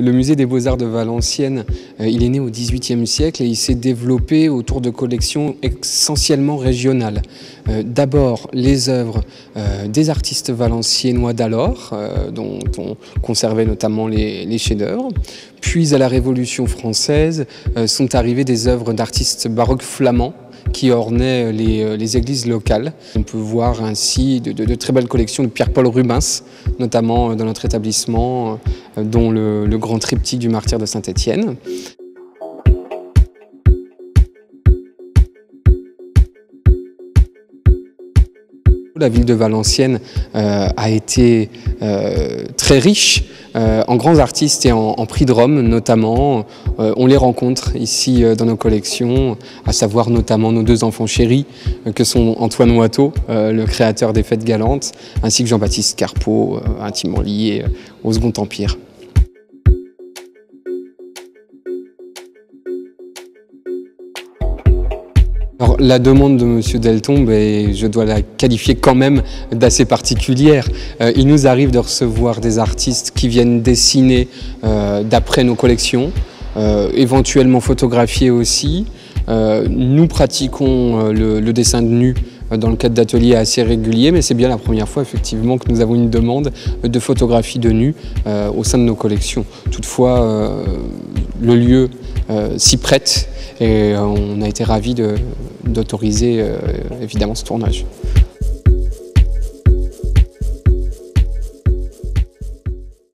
Le musée des beaux-arts de Valenciennes, euh, il est né au XVIIIe siècle et il s'est développé autour de collections essentiellement régionales. Euh, d'abord les œuvres euh, des artistes valenciennois d'alors, dont on conservait notamment les, les chefs-d'œuvre. Puis à la Révolution française sont arrivées des œuvres d'artistes baroques flamands qui ornaient les, les, églises locales. On peut voir ainsi de, très belles collections de Pierre-Paul Rubens, notamment dans notre établissement, dont le, le grand triptyque du martyr de Saint-Étienne. La ville de Valenciennes euh, a été euh, très riche euh, en grands artistes et en, prix de Rome notamment. On les rencontre ici dans nos collections, à savoir notamment nos deux enfants chéris que sont Antoine Watteau, le créateur des Fêtes Galantes, ainsi que Jean-Baptiste Carpeau, intimement lié au Second Empire. Alors, la demande de M. Deltombe, et je dois la qualifier quand même d'assez particulière. Euh, il nous arrive de recevoir des artistes qui viennent dessiner euh, d'après nos collections, euh, éventuellement photographier aussi. Nous pratiquons le, le, dessin de nu dans le cadre d'ateliers assez réguliers, mais c'est bien la première fois effectivement que nous avons une demande de photographie de nu au sein de nos collections. Toutefois, le lieu s'y prête et on a été ravis d'autoriser évidemment ce tournage.